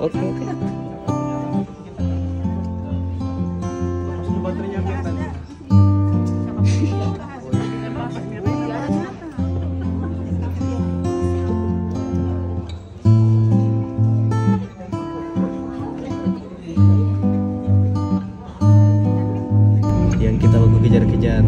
oke okay, oke. Yang kita kejar-kejar